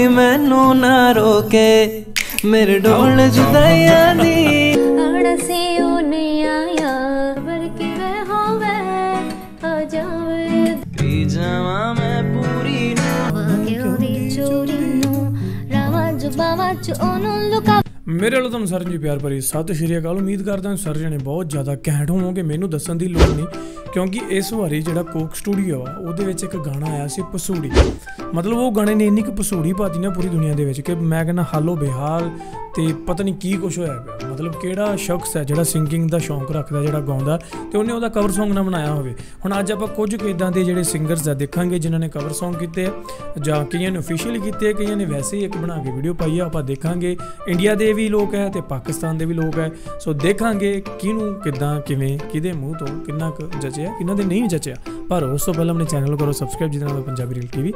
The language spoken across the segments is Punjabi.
ਮੈਨੂੰ ਨਾ ਰੋਕੇ ਮੇਰੇ ਢੋਲ ਜੁਦਾਈਆਂ ਦੀ। ਆੜਸੇ ਉਹ ਨਹੀਂ ਆਇਆ ਖਬਰ ਕਿਵੇਂ ਹੋਵੇ ਆ ਜਾਵੇ। ਪੀ ਜਾਵਾਂ ਮੈਂ ਪੂਰੀ ਨੂੰ। ਵਾਕੇ ਉਹਦੀ ਚੋਰੀ ਨੂੰ? ਰਾਵਾਂ ਜੁਬਾਵਾਂ ਚ ਉਹਨੂੰ ਲੁਕਾ ਮੇਰੇ ਵੱਲੋਂ ਤੁਹਾਨੂੰ ਸਾਰਿਆਂ ਨੂੰ ਪਿਆਰ ਭਰੀ ਸਤਿ ਸ਼੍ਰੀ ਅਕਾਲ। ਉਮੀਦ ਕਰਦਾ ਹਾਂ ਸਾਰੇ ਜਣੇ ਬਹੁਤ ਜ਼ਿਆਦਾ ਘੈਂਟ ਹੋਵੋਗੇ। ਮੈਨੂੰ ਦੱਸਣ ਦੀ ਲੋੜ ਨਹੀਂ, ਕਿਉਂਕਿ ਇਸ ਵਾਰੀ ਜਿਹੜਾ ਕੋਕ ਸਟੂਡੀਓ ਆ, ਉਹਦੇ ਵਿੱਚ ਇੱਕ ਗਾਣਾ ਆਇਆ ਸੀ ਪਸੂੜੀ। ਮਤਲਬ ਉਹ ਗਾਣੇ ਨੇ ਇੰਨੀ ਕੁ ਪਸੂੜੀ ਪਾਤੀ ਨਾ ਪੂਰੀ ਦੁਨੀਆ ਦੇ ਵਿੱਚ ਕਿ ਮੈਂ ਕਹਿੰਦਾ, ਹਾਲੋ ਬੇਹਾਲ ਤੇ ਪਤਾ ਨਹੀਂ ਕੀ ਕੁਝ ਹੋਇਆ ਪਿਆ। ਮਤਲਬ ਕਿਹੜਾ ਸ਼ਖਸ ਹੈ ਜਿਹੜਾ ਸਿੰਗਿੰਗ ਦਾ ਸ਼ੌਂਕ ਰੱਖਦਾ, ਜਿਹੜਾ ਗਾਉਂਦਾ ਤੇ ਉਹਨੇ ਉਹਦਾ ਕਵਰ Song ਨਾ ਬਣਾਇਆ ਹੋਵੇ। ਹੁਣ ਅੱਜ ਆਪਾਂ ਕੁਝ ਕੁ ਇਦਾਂ ਦੇ ਜਿਹੜੇ ਸਿੰਗਰਸ ਆ, ਦੇਖਾਂਗੇ ਜਿਨ੍ਹਾਂ ਨੇ ਕਵਰ Song ਕੀਤੇ ਆ ਜਾਂ ਕਈਆਂ ਨੇ ਅਫੀਸ਼ੀਅਲੀ ਕੀਤੇ ਕਈਆਂ ਨੇ ਵੈਸੇ ਹੀ ਇੱਕ ਬਣਾ ਕੇ ਵੀਡੀਓ ਪਾਈ ਆ, ਆਪਾਂ ਦੇਖਾਂਗੇ। ਇੰਡੀਆ ਦੇ ਵੀ ਲੋਕ ਹੈ ਤੇ ਪਾਕਿਸਤਾਨ ਦੇ ਵੀ ਲੋਕ ਹੈ। ਸੋ ਦੇਖਾਂਗੇ ਕਿਹਨੂੰ, ਕਿਦਾਂ, ਕਿਵੇਂ, ਕਿਹਦੇ ਮੂੰਹ ਤੋਂ ਕਿੰਨਾ ਕੁ ਜਚਿਆ, ਕਿੰਨਾ ਦੇ ਨਹੀਂ ਜਚਿਆ। ਪਰ ਉਸ ਤੋਂ ਪਹਿਲਾਂ ਆਪਣੇ ਚੈਨਲ ਨੂੰ ਕਰੋ ਸਬਸਕ੍ਰਾਈਬ ਜਿਹਦੇ ਨਾਲ Punjabi reel TV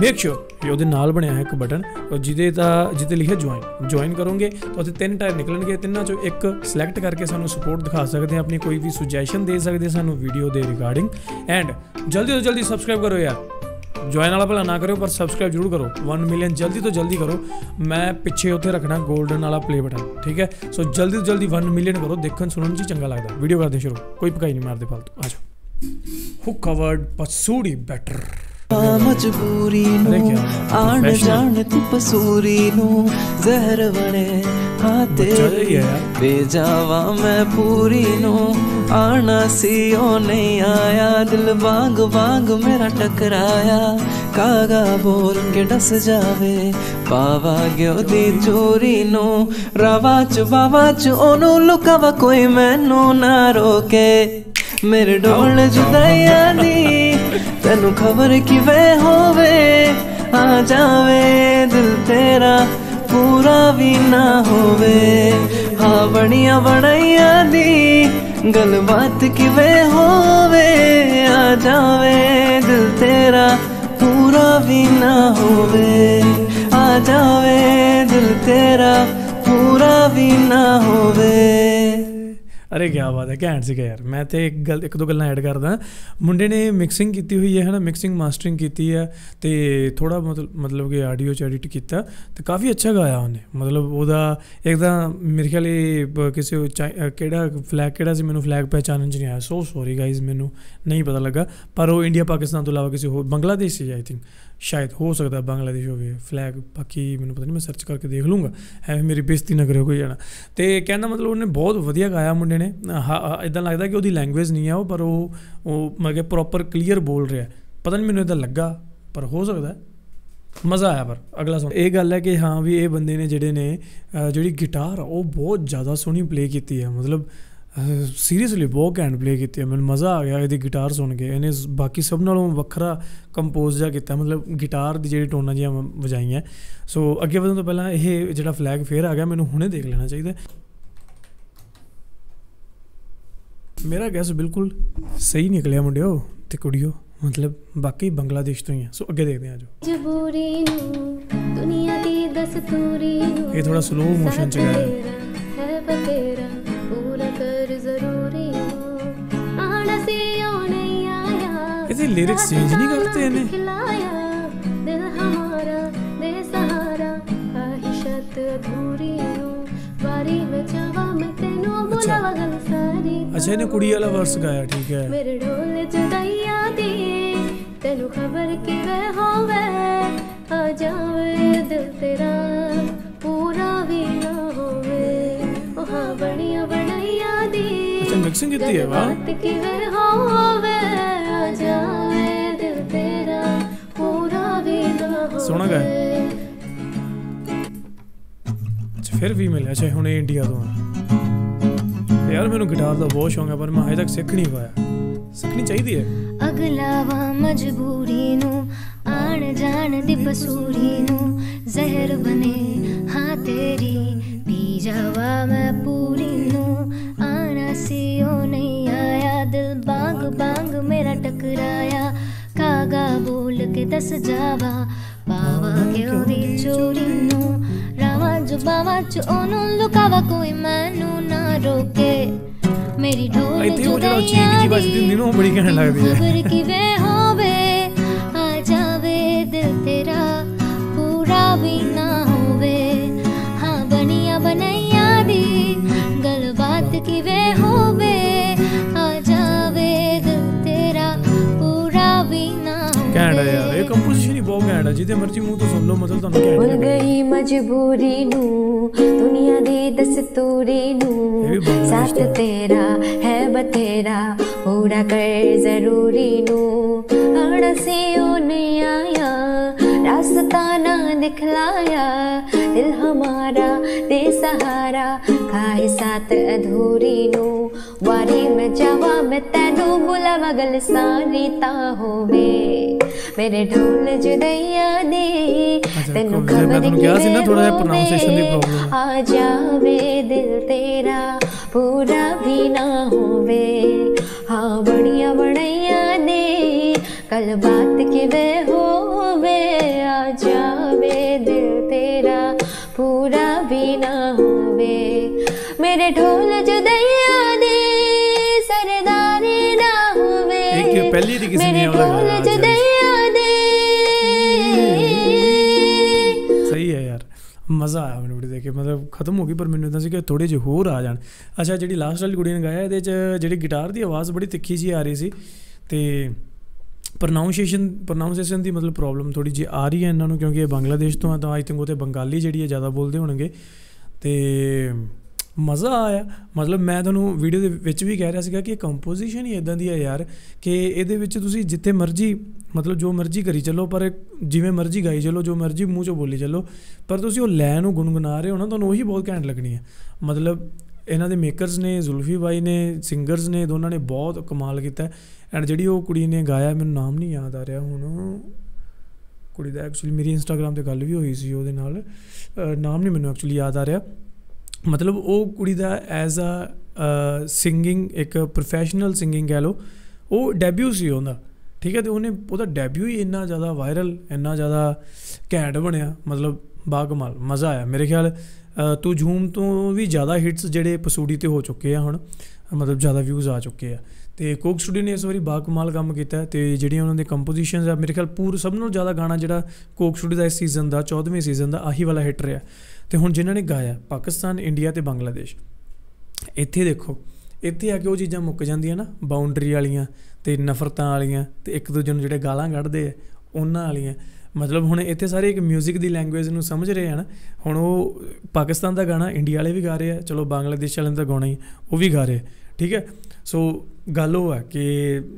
make sure ਕਿ ਉਹਦੇ ਨਾਲ ਬਣਿਆ ਹੈ ਇੱਕ ਬਟਨ ਉਹ ਜਿਹਦੇ ਦਾ, ਜਿਹਦੇ ਲਿਖਿਆ ਜੁਆਇਨ ਜੁਆਇਨ ਕਰੋਗੇ ਤਾਂ ਉੱਥੇ ਤਿੰਨ ਟਾਇਰ ਨਿਕਲਣਗੇ। ਤਿੰਨਾਂ ਚੋਂ ਇੱਕ ਸਿਲੈਕਟ ਕਰਕੇ ਸਾਨੂੰ ਸਪੋਰਟ ਦਿਖਾ ਸਕਦੇ ਆ। ਆਪਣੀ ਕੋਈ ਵੀ ਸੁਜੈਸ਼ਨ ਦੇ ਸਕਦੇ ਸਾਨੂੰ ਵੀਡੀਓ ਦੇ ਰਿਗਾਰਡਿੰਗ ਐਂਡ ਜਲਦੀ ਤੋਂ ਜਲਦੀ ਸਬਸਕ੍ਰਾਈਬ ਕਰੋ ਯਾਰ। ਜੁਆਇਨ ਵਾਲਾ ਭਲਾ ਨਾ ਕਰਿਓ ਪਰ ਸਬਸਕ੍ਰਾਈਬ ਜਰੂਰ ਕਰੋ। 1 ਮਿਲੀਅਨ ਜਲਦੀ ਤੋਂ ਜਲਦੀ ਕਰੋ। ਮੈਂ ਪਿੱਛੇ ਉੱਥੇ ਰੱਖਣਾ 골ਡਨ ਵਾਲਾ ਪਲੇ ਬਟਨ ਠੀਕ ਹੈ? ਸੋ ਜਲਦੀ ਤੋਂ ਜਲਦੀ 1 ਮਿਲੀਅਨ ਕਰੋ ਦੇਖਣ ਸੁਣਨ ਚ ਚੰਗਾ ਲੱਗਦਾ। ਵੀਡੀਓ ਕਰਦੇ ਸ਼ੁਰੂ। ਕੋਈ ਪਕਾਈ ਨਹੀਂ ਮਾਰਦੇ ਫालतू ਆ ਜਾਓ। ਹੁੱਕ ਕਵਰਡ ਪਸੂੜੀ ਬੈਟਰ ਮਜਬੂਰੀ ਨੂੰ ਆਣ ਜਾਣ ਤੂੰ ਪਸੂਰੀ ਨੂੰ ਜ਼ਹਿਰ ਬਣੇ। ਹਾਂ ਤੇਰੀ। ਬੇਜਾਵਾ ਮੈਂ ਪੂਰੀ ਨੂੰ। ਆਣਾ ਸੀ ਉਹ ਨਹੀਂ ਆਇਆ। ਦਿਲ ਵਾਂਗ ਵਾਂਗ ਮੇਰਾ ਟਕਰਾਇਆ। ਕਾਗਾ ਬੋਲ ਕੇ ਡਸ ਜਾਵੇ। ਪਾਵਾ ਗਿਓ ਦੀ ਚੋਰੀ ਨੂੰ। ਰਵਾ ਚ ਬਾਵਾ ਚ ਉਹਨੂੰ ਲੁਕਾਵਾ ਕੋਈ ਮੈਨੂੰ ਨਾ ਰੋਕੇ। ਮੇਰੇ ਢੋਲ ਜੁਦਾਈਆਂ ਦੀ ਤੈਨੂੰ ਖਬਰ ਕਿਵੇਂ ਹੋਵੇ? ਆ ਜਾਵੇ ਦਿਲ ਤੇਰਾ। ਪੂਰਾ ਵੀ ਨਾ ਹੋਵੇ ਹਾਂ ਬੜੀਆਂ ਬੜਾਈਆਂ ਦੀ ਗੱਲਬਾਤ ਕਿਵੇਂ ਹੋਵੇ ਆ ਜਾਵੇ ਦਿਲ ਤੇਰਾ ਪੂਰਾ ਵੀ ਨਾ ਹੋਵੇ ਆ ਜਾਵੇ ਦਿਲ ਤੇਰਾ ਪੂਰਾ ਵੀ ਨਾ ਹੋਵੇ ਅਰੇ ਕੀ ਬਾਤ ਹੈ, ਘੈਂਟ ਸੀਗਾ ਯਾਰ। ਮੈਂ ਤੇ ਇੱਕ ਗੱਲ ਇੱਕ ਦੋ ਗੱਲਾਂ ਐਡ ਕਰਦਾ। ਮੁੰਡੇ ਨੇ ਮਿਕਸਿੰਗ ਕੀਤੀ ਹੋਈ ਹੈ, ਹਨਾ? ਮਿਕਸਿੰਗ ਮਾਸਟਰਿੰਗ ਕੀਤੀ ਹੈ ਤੇ ਥੋੜਾ ਮਤਲਬ ਮਤਲਬ ਕਿ ਆਡੀਓ ਚ ਐਡਿਟ ਕੀਤਾ। ਤੇ ਕਾਫੀ ਅੱਛਾ ਗਾਇਆ ਉਹਨੇ। ਮਤਲਬ ਉਹਦਾ ਇੱਕ ਮੇਰੇ ਖਿਆਲ ਇਹ ਕਿਸੇ ਉਹ ਕਿਹੜਾ ਫਲੈਗ ਕਿਹੜਾ ਸੀ? ਮੈਨੂੰ ਫਲੈਗ ਪਹਿਚਾਨਣ ਚ ਨਹੀਂ ਆਇਆ। ਸੋ ਸੌਰੀ ਗਾਇਜ਼ ਮੈਨੂੰ ਨਹੀਂ ਪਤਾ ਲੱਗਾ। ਪਰ ਉਹ ਇੰਡੀਆ ਪਾਕਿਸਤਾਨ ਤੋਂ ਇਲਾਵਾ ਕਿਸੇ ਹੋਰ ਬੰਗਲਾਦੇਸ਼ ਸੀ ਆਈ ਥਿੰਕ ਸ਼ਾਇਦ ਹੋ ਸਕਦਾ ਬੰਗਲਾਦੇਸ਼ ਹੋਵੇ ਫਲੈਗ ਬਾਕੀ ਮੈਨੂੰ ਪਤਾ ਨਹੀਂ, ਮੈਂ ਸਰਚ ਕਰਕੇ ਦੇਖ ਲੂੰਗਾ ਐਵੇਂ ਮੇਰੀ ਬੇਇੱਜ਼ਤੀ ਨਾ ਕਰਿਓ ਕੋਈ ਜਾਣਾ। ਤੇ ਕਹਿੰਦਾ ਮਤਲਬ ਉਹਨੇ ਬਹੁਤ ਵਧੀਆ ਗਾਇਆ ਮੁੰਡੇ ਨੇ। ਇਦਾਂ ਲੱਗਦਾ ਕਿ ਉਹਦੀ ਲੈਂਗੁਏਜ ਨਹੀਂ ਆ ਉਹ, ਪਰ ਉਹ ਉਹ ਮੈਂ ਪ੍ਰੋਪਰ ਕਲੀਅਰ ਬੋਲ ਰਿਹਾ ਪਤਾ ਨਹੀਂ ਮੈਨੂੰ ਇਦਾਂ ਲੱਗਾ, ਪਰ ਹੋ ਸਕਦਾ ਮਜ਼ਾ ਆਇਆ ਪਰ, ਅਗਲਾ ਸੁਣ। ਇਹ ਗੱਲ ਹੈ ਕਿ ਹਾਂ ਵੀ ਇਹ ਬੰਦੇ ਨੇ ਜਿਹੜੇ ਨੇ ਜਿਹੜੀ ਗਿਟਾਰ ਆ, ਉਹ ਬਹੁਤ ਜ਼ਿਆਦਾ ਸੋਹਣੀ ਪਲੇ ਕੀਤੀ ਹੈ। ਮਤਲਬ ਸੀਰੀਅਸਲੀ ਬਹੁਤ ਘੈਂਟ ਪਲੇ ਕੀਤੀ ਹੈ ਮੈਨੂੰ ਮਜ਼ਾ ਆ ਗਿਆ ਇਹਦੀ ਗਿਟਾਰ ਸੁਣ ਕੇ। ਇਹਨੇ ਬਾਕੀ ਸਭ ਨਾਲੋਂ ਵੱਖਰਾ ਕੰਪੋਜ਼ ਜਿਹਾ ਕੀਤਾ ਮਤਲਬ ਗਿਟਾਰ ਦੀ ਜਿਹੜੀ ਟੋਨਾਂ ਜਿਹੀਆਂ ਵ- ਵਜਾਈਆਂ। ਸੋ ਅੱਗੇ ਵਧਣ ਤੋਂ ਪਹਿਲਾਂ ਇਹ ਜਿਹੜਾ ਫਲੈਗ ਫੇਰ ਆ ਗਿਆ ਮੈਨੂੰ ਹੁਣੇ ਦੇਖ ਲੈਣਾ ਚਾਹੀਦਾ। ਮੇਰਾ ਗੈਸ ਬਿਲਕੁਲ ਸਹੀ ਨਿਕਲਿਆ ਮੁੰਡਿਓ ਤੇ ਕੁੜੀਓ ਮਤਲਬ ਬਾਕੀ ਬੰਗਲਾਦੇਸ਼ ਤੋਂ ਹੀ ਆ। ਸੋ ਅੱਗੇ ਦੇਖਦੇ ਹਾਂ ਜੋ ਮਜਬੂਰੀ ਨੂੰ ਦੁਨੀਆ ਦੀ ਦਸਤੂਰੀ ਨੂੰ ਇਹ ਥੋੜਾ slow motion ਚ। ਤੇਰਾ ਹੈ ਬਤੇਰਾ ਇਹਦੇ lyrics change ਨਹੀਂ ਕਰਤੇ ਇਹਨੇ? ਦਿਲ ਹਮਾਰਾ ਦੇ ਸਹਾਰਾ। ਖਾਹਿਸ਼ਤ ਅਧੂਰੀ ਨੂੰ ਵਾਰੀ ਵਿੱਚ ਆਵਾ ਮੈਂ ਤੈਨੂੰ ਬੁਲਾਵਾ ਗੱਲ ਸਾਰੀ ਅੱਛਾ ਇਹਨੇ ਕੁੜੀ ਵਾਲਾ ਵਰਸ ਗਾਇਆ ਠੀਕ ਹੈ। ਮੇਰੇ ਢੋਲ ਜੁਦਾਈਆਂ ਦੀ। ਤੈਨੂੰ ਖਬਰ ਕਿਵੇਂ ਹੋਵੇ? ਆ ਜਾਵੇ ਦਿਲ ਤੇਰਾ। ਮਿਕਸਿੰਗ ਕੀਤੀ ਹੈ ਵਾਹ। ਗੱਲਬਾਤ ਕਿਵੇਂ ਹੋਵੇ ਆ ਜਾਵੇ ਦਿਲ ਤੇਰਾ ਪੂਰਾ ਵੀ ਨਾ ਹੋਵੇ। ਸੋਹਣਾ ਗਾਇਆ। ਅੱਛਾ ਫਿਰ ਵੀ ਮਿਲਿਆ ਅੱਛਾ ਹੁਣ ਇਹ ਇੰਡੀਆ ਤੋਂ ਆ। ਯਾਰ ਮੈਨੂੰ ਗਿਟਾਰ ਦਾ ਬਹੁਤ ਸ਼ੌਂਕ ਹੈ ਪਰ ਮੈਂ ਹਜੇ ਤੱਕ ਸਿੱਖ ਨਹੀਂ ਪਾਇਆ। ਸਿੱਖਣੀ ਚਾਹੀਦੀ ਹੈ। ਅਗਲਾ ਵਾ ਮਜਬੂਰੀ ਨੂੰ ਆਣ ਜਾਣ ਦੀ ਪਸੂਰੀ ਨੂੰ ਜ਼ਹਿਰ ਬਨੇ ਹਾਂ ਤੇਰੀ। ਪੀ ਜਾਵਾ ਮੈਂ ਪੂਰੀ ਬੋਲ ਕੇ ਦੱਸ ਜਾਵਾ? ਪਾਵਾ ਕਿ ਉਹਦੀ ਚੋਰੀ ਨੂੰ? ਰਾਵਾਂ ਜੁਬਾਵਾਂ ਚ ਉਹਨੂੰ ਲੁਕਾਵਾ ਕੋਈ ਮੈਨੂੰ ਨਾ ਰੋਕੇ। ਮੇਰੀ ਢੋਲ ਇੱਥੇ ਉਹ ਜਿਹੜਾ ਚੀਕ ਜਿਹੀ ਵੱਜਦੀ ਹੁੰਦੀ ਨਾ, ਉਹ ਬੜੀ ਘੈਂਟ ਲੱਗਦੀ ਹੈ। ਆ ਜਿਹਦੇ ਮਰਜ਼ੀ ਮੂੰਹ ਤੋਂ ਸੁਣ ਲਓ ਮਤਲਬ ਤੁਹਾਨੂੰ ਘੈਂਟ ਭੁੱਲ। ਗਈ ਮਜਬੂਰੀ ਨੂੰ ਦੁਨੀਆ ਦੀ ਦਸਤੂਰੀ ਨੂੰ ਸਾਥ। ਤੇਰਾ ਹੈ ਬਤੇਰਾ ਪੂਰਾ ਕਰ ਜ਼ਰੂਰੀ ਨੂੰ ਸੇ ਉਹ ਨਹੀਂ ਆਇਆ ਰਾਸਤਾ ਨਾ ਦਿਖਲਾਇਆ ਦਿਲ ਹਮਾਰਾ ਦੇ ਸਹਾਰਾ ਖਾਏ ਸਾਥ ਅਧੂਰੀ ਨੂੰ ਵਾਰੀ ਮੈਂ ਜਾਵਾਂ ਮੈਂ ਤੈਨੂੰ ਬੁਲਾਵਾਂ ਗੱਲ ਸਾਰੀ ਤਾਂ ਹੋਵੇ ਮੇਰੇ ਢੋਲ ਜੁਦਈਆ ਦੀ ਅੱਛਾ, ਤੈਨੂੰ ਕੋਈ- ਮੈਂ ਖਬਰ ਤੁਹਾਨੂੰ ਕਿਹਾ ਸੀ ਨਾ ਥੋੜ੍ਹਾ ਜਿਹਾ ਕਿਵੇਂ pronunciation ਦੀ ਹੋਵੇ, problem ਹੈ। ਆ ਜਾਵੇ ਦਿਲ ਤੇਰਾ ਪੂਰਾ ਵੀ ਨਾ ਹੋਵੇ ਹਾਂ ਬਣੀਆਂ ਬਣਾਈਆਂ ਨੇ ਕੱਲ ਬਾਤ ਕਿਵੇਂ ਹੋਵੇ ਆ ਜਾਵੇ ਦਿਲ ਤੇਰਾ ਪੂਰਾ ਵੀ ਨਾ ਹੋਵੇ ਮਜ਼ਾ ਆਇਆ ਮੈਨੂੰ ਵੀਡੀਓ ਦੇਖ ਕੇ। ਮਤਲਬ ਖਤਮ ਹੋ ਗਈ, ਪਰ ਮੈਨੂੰ ਇਦਾਂ ਸੀ ਕਿ ਥੋੜੇ ਜਿਹੇ ਹੋਰ ਆ ਜਾਣ। ਅੱਛਾ, ਜਿਹੜੀ ਲਾਸਟ ਵਾਲੀ ਕੁੜੀ ਨੇ ਗਾਇਆ, ਇਹਦੇ ਚ ਜਿਹੜੀ ਗਿਟਾਰ ਦੀ ਆਵਾਜ਼ ਬੜੀ ਤਿੱਖੀ ਜੀ ਆ ਰਹੀ ਸੀ ਤੇ ਪ੍ਰੋਨਾਂਸੀਏਸ਼ਨ ਪ੍ਰੋਨਾਂਸੀਏਸ਼ਨ ਦੀ ਮਤਲਬ ਪ੍ਰੋਬਲਮ ਥੋੜੀ ਜੀ ਆ ਰਹੀ ਹੈ ਇਹਨਾਂ ਨੂੰ, ਕਿਉਂਕਿ ਇਹ ਬੰਗਲਾਦੇਸ਼ ਤੋਂ ਆ, ਤਾਂ ਆਈ ਥਿੰਕ ਉਹ ਤੇ ਬੰਗਾਲੀ ਜਿਹੜੀ ਹੈ ਜ਼ਿਆਦਾ ਬੋਲਦੇ ਹੋਣਗੇ। ਤੇ ਮਜ਼ਾ ਆਇਆ। ਮਤਲਬ ਮੈਂ ਤੁਹਾਨੂੰ ਵੀਡੀਓ ਦੇ ਵਿੱਚ ਵੀ ਕਹਿ ਰਿਹਾ ਸੀਗਾ ਕਿ ਇਹ ਕੰਪੋਜੀਸ਼ਨ ਹੀ ਇਦਾਂ ਦੀ ਹੈ ਯਾਰ ਕਿ ਇਹਦੇ ਵਿੱਚ ਤੁਸੀਂ ਜਿੱਥੇ ਮਰਜ਼ੀ, ਮਤਲਬ ਜੋ ਮਰਜ਼ੀ ਕਰੀ ਚੱਲੋ, ਪਰ ਜਿਵੇਂ ਮਰਜ਼ੀ ਗਾਈ ਚੱਲੋ, ਜੋ ਮਰਜ਼ੀ ਮੂੰਹ ਚੋਂ ਬੋਲੀ ਚੱਲੋ, ਪਰ ਤੁਸੀਂ ਉਹ ਲੈ ਨੂੰ ਗੁੰਗੁਣਾ ਰਹੇ ਹੋ ਨਾ, ਤੁਹਾਨੂੰ ਉਹੀ ਬਹੁਤ ਘੈਂਟ ਲੱਗਣੀ ਹੈ ਮਤਲਬ ਇਹਨਾਂ ਦੇ ਮੇਕਰਸ ਨੇ, ਜ਼ੁਲਫੀ ਬਾਈ ਨੇ ਸਿੰਗਰਸ ਨੇ, ਦੋਨਾਂ ਨੇ ਬਹੁਤ ਕਮਾਲ ਕੀਤਾ। ਐਂਡ ਜਿਹੜੀ ਉਹ ਕੁੜੀ ਨੇ ਗਾਇਆ, ਮੈਨੂੰ ਨਾਮ ਨਹੀਂ ਯਾਦ ਆ ਰਿਹਾ ਹੁਣ। ਕੁੜੀ ਦਾ ਐਕਚੁਅਲੀ ਮੇਰੀ ਇੰਸਟਾਗ੍ਰam ਤੇ ਗੱਲ ਵੀ ਹੋਈ ਸੀ ਉਹਦੇ ਨਾਲ। ਨਾਮ ਨਹੀਂ ਮੈਨੂੰ ਐਕਚੁਅਲੀ ਯਾਦ ਆ ਰਿਹਾ। ਮਤਲਬ ਉਹ ਕੁੜੀ ਦਾ ਐਜ਼ ਅ ਸਿੰਗਿੰਗ ਇੱਕ ਪ੍ਰੋਫੈਸ਼ਨਲ ਸਿੰਗਿੰਗ ਕਹਿ ਲਓ, ਉਹ ਡੈਬਿਊ ਸੀ ਉਹਦਾ, ਠੀਕ ਹੈ, ਤੇ ਉਹਨੇ, ਉਹਦਾ ਡੈਬਿਊ ਹੀ ਇੰਨਾ ਜ਼ਿਆਦਾ ਵਾਇਰਲ ਇੰਨਾ ਜ਼ਿਆਦਾ ਘੈਂਟ ਬਣਿਆ, ਮਤਲਬ ਬਾਗਮਾਲ ਮਜ਼ਾ ਆਇਆ ਮੇਰੇ ਖਿਆਲ ਤੂੰ ਝੂਮ ਤੋਂ ਵੀ ਜ਼ਿਆਦਾ ਹਿਟਸ ਜਿਹੜੇ ਪਸੂੜੀ ਤੇ ਹੋ ਚੁੱਕੇ ਆ ਹੁਣ, ਮਤਲਬ ਜ਼ਿਆਦਾ ਵਿਊਜ਼ ਆ ਚੁੱਕੇ ਆ। ਤੇ ਕੋਕ ਸਟੂਡੀਓ ਨੇ ਇਸ ਵਾਰੀ ਬਾਕਮਾਲ ਕੰਮ ਕੀਤਾ ਹੈ ਤੇ ਜਿਹੜੀਆਂ ਉਹਨਾਂ ਦੇ ਕੰਪੋਜੀਸ਼ਨਸ ਆ ਮੇਰੇ ਖਿਆਲ ਪੂਰ ਸਭ ਨਾਲੋਂ ਜ਼ਿਆਦਾ ਗਾਣਾ ਜਿਹੜਾ ਕੋਕ ਸਟੂਡੀਓ ਦਾ ਇਸ ਸੀਜ਼ਨ ਦਾ 14ਵੇਂ ਸੀਜ਼ਨ ਦਾ ਆਹੀ ਵਾਲਾ ਹਿੱਟ ਰਿਹਾ। ਤੇ ਹੁਣ ਜਿਨ੍ਹਾਂ ਨੇ ਗਾਇਆ ਪਾਕਿਸਤਾਨ ਇੰਡੀਆ ਤੇ ਬੰਗਲਾਦੇਸ਼। ਇੱਥੇ ਦੇਖੋ ਇੱਥੇ ਆ ਕੇ ਉਹ ਚੀਜ਼ਾਂ ਮੁੱਕ ਜਾਂਦੀਆਂ ਨਾ ਬਾਉਂਡਰੀ ਵਾਲੀਆਂ ਤੇ ਨਫ਼ਰਤਾਂ ਵਾਲੀਆਂ ਤੇ ਇੱਕ ਦੂਜੇ ਨੂੰ ਜਿਹੜੇ ਗਾਲਾਂ ਕੱਢਦੇ ਆ ਉਹਨਾਂ ਵਾਲੀਆਂ। ਮਤਲਬ ਹੁਣ ਇੱਥੇ ਸਾਰੇ ਇੱਕ 뮤직 ਦੀ ਲੈਂਗੁਏਜ ਨੂੰ ਸਮਝ ਰਹੇ ਹਨ ਹੁਣ ਉਹ ਪਾਕਿਸਤਾਨ ਦਾ ਗਾਣਾ ਇੰਡੀਆ ਵਾਲੇ ਵੀ ਗਾ ਰਹੇ ਆ ਚਲੋ ਬੰਗਲਾਦੇਸ਼ ਵਾਲਿਆਂ ਦਾ ਗਾਉਣਾ ਹੀ ਉਹ ਵੀ ਗਾ ਰਹੇ ਆ, ਠੀਕ ਹੈ? ਸੋ ਗੱਲ ਉਹ ਆ ਕਿ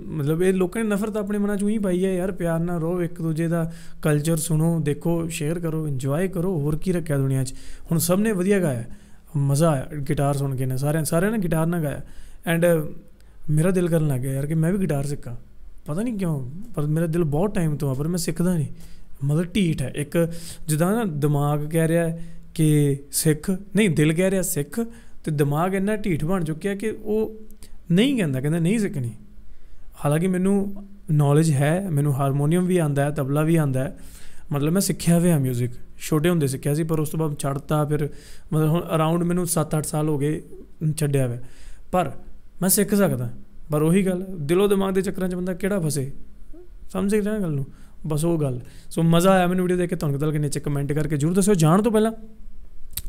ਮਤਲਬ ਇਹ ਲੋਕਾਂ ਨੇ ਨਫ਼ਰਤ ਆਪਣੇ ਮਨਾਂ 'ਚ ਹੀ ਪਾਈ ਹੈ ਯਾਰ ਪਿਆਰ ਨਾਲ ਰਹੋ, ਇੱਕ ਦੂਜੇ ਦਾ ਕਲਚਰ ਸੁਣੋ, ਦੇਖੋ ਸ਼ੇਅਰ ਕਰੋ ਇੰਜੋਏ ਕਰੋ, ਹੋਰ ਕੀ ਰੱਖਿਆ ਦੁਨੀਆ 'ਚ? ਹੁਣ ਸਭ ਨੇ ਵਧੀਆ ਗਾਇਆ, ਮਜ਼ਾ ਆਇਆ ਗਿਟਾਰ ਸੁਣ ਕੇ ਨੇ ਸਾਰਿਆਂ ਸਾਰਿਆਂ ਨੇ ਗਿਟਾਰ ਨਾਲ ਗਾਇਆ। ਐਂਡ ਮੇਰਾ ਦਿਲ ਕਰਨ ਲੱਗ ਗਿਆ ਯਾਰ ਕਿ ਮੈਂ ਵੀ ਗਿਟਾਰ ਸਿੱਖਾਂ। ਪਤਾ ਨਹੀਂ ਕਿਉਂ, ਪਰ ਮੇਰਾ ਦਿਲ ਬਹੁਤ ਟਾਈਮ ਤੋਂ ਆ, ਪਰ ਮੈਂ ਸਿੱਖਦਾ ਨਹੀਂ। ਮਤਲਬ ਢੀਠ ਹੈ, ਇੱਕ ਜਿੱਦਾਂ ਨਾ ਦਿਮਾਗ ਕਹਿ ਰਿਹਾ ਕਿ ਸਿੱਖ, ਨਹੀਂ, ਦਿਲ ਕਹਿ ਰਿਹਾ ਸਿੱਖ, ਤੇ ਦਿਮਾਗ ਇੰਨਾ ਢੀਠ ਬਣ ਚੁੱਕਿਆ ਕਿ ਉਹ ਨਹੀਂ ਕਹਿੰਦਾ ਕਹਿੰਦਾ ਨਹੀਂ ਸਿੱਖਣੀ। ਹਾਲਾਂਕਿ ਮੈਨੂੰ ਨੌਲੇਜ ਹੈ, ਮੈਨੂੰ ਹਾਰਮੋਨੀਅਮ ਵੀ ਆਂਦਾ ਹੈ, ਤਬਲਾ ਵੀ ਆਂਦਾ ਹੈ। ਮਤਲਬ ਮੈਂ ਸਿੱਖਿਆ ਹੋਇਆ 뮤직 ਛੋਟੇ ਹੁੰਦੇ ਸਿੱਖਿਆ ਸੀ, ਪਰ ਉਸ ਤੋਂ ਬਾਅਦ ਛੱਡਤਾ, ਫਿਰ ਮਤਲਬ ਹੁਣ ਅਰਾਊਂਡ ਮੈਨੂੰ 7-8 ਸਾਲ ਹੋ ਗਏ ਛੱਡਿਆ ਹੋਇਆ। ਪਰ ਮੈਂ ਸਿੱਖ ਸਕਦਾ, ਪਰ ਉਹੀ ਗੱਲ, ਦਿਲੋਂ ਦਿਮਾਗ ਦੇ ਚੱਕਰਾਂ 'ਚ ਬੰਦਾ ਕਿਹੜਾ ਫਸੇ? ਸਮਝ ਗਿਆ ਨਾ ਗੱਲ ਨੂੰ? ਬਸ ਉਹ ਗੱਲ। ਸੋ ਮਜ਼ਾ ਆਇਆ ਮੈਨੂੰ ਵੀਡੀਓ ਦੇਖ ਕੇ, ਤੁਹਾਨੂੰ ਕਿਦਾਂ ਲੱਗੇ ਨੀਚੇ ਕਮੈਂਟ ਕਰਕੇ ਜਰੂਰ ਦੱਸਿਓ। ਜਾਣ ਤੋਂ ਪਹਿਲਾਂ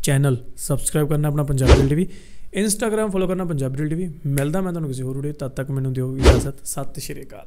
ਚੈਨਲ ਸਬਸਕ੍ਰਾਈਬ ਕਰਨਾ ਆਪਣਾ ਪੰਜਾਬੀ ਟੀਵੀ ਇੰਸਟਾਗ੍ਰam ਫੋਲੋ ਕਰਨਾ, ਪੰਜਾਬੀ ਟੀਵੀ ਮਿਲਦਾ ਮੈਂ ਤੁਹਾਨੂੰ ਕਿਸੇ ਹੋਰ ਵੀਡੀਓ ਤਦ ਤੱਕ ਮੈਨੂੰ ਦਿਓ ਇਜਾਜ਼ਤ। ਸਤਿ ਸ਼੍ਰੀ ਅਕਾਲ।